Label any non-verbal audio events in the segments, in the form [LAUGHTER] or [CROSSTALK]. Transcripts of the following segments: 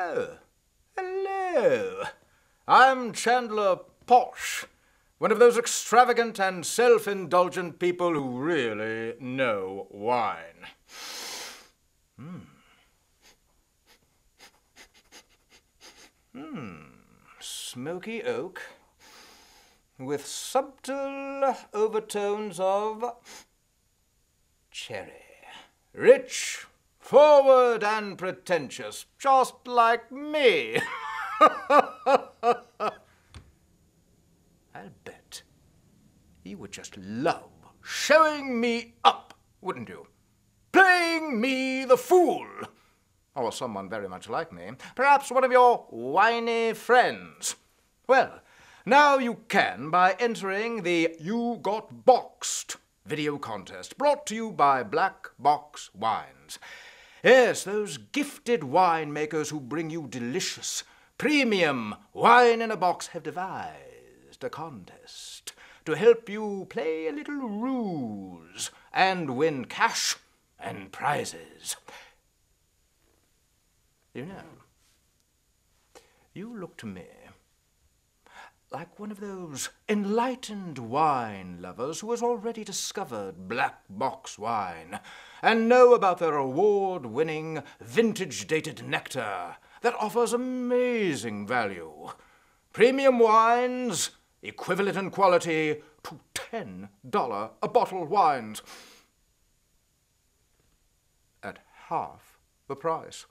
Oh, hello. I'm Chandler Posh, one of those extravagant and self indulgent people who really know wine. Hmm. Hmm. Smoky oak with subtle overtones of cherry. Rich, forward, and pretentious, just like me. [LAUGHS] I'll bet you would just love showing me up, wouldn't you? Playing me the fool. Or someone very much like me. Perhaps one of your whiny friends. Well, now you can by entering the You Got Boxed video contest brought to you by Black Box Wines. Yes, those gifted winemakers who bring you delicious, premium wine in a box have devised a contest to help you play a little ruse and win cash and prizes. You know, you look to me like one of those enlightened wine lovers who has already discovered black box wine and know about their award winning vintage dated nectar that offers amazing value. Premium wines, equivalent in quality to $10 a bottle wines at half the price.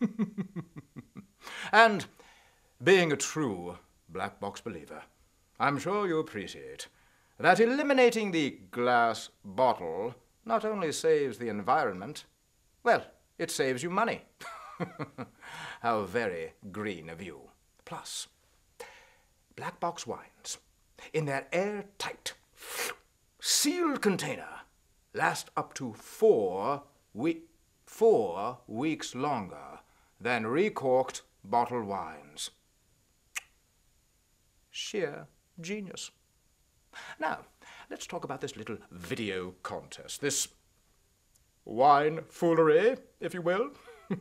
[LAUGHS] and being a true black box believer, I'm sure you appreciate that eliminating the glass bottle not only saves the environment, well, it saves you money. [LAUGHS] How very green of you. Plus, black box wines, in their airtight, sealed container, last up to four, we- four weeks longer than recorked bottle wines. Sheer genius. Now, let's talk about this little video contest, this wine foolery, if you will. [LAUGHS]